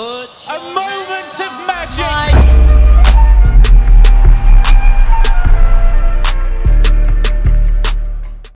A moment of magic.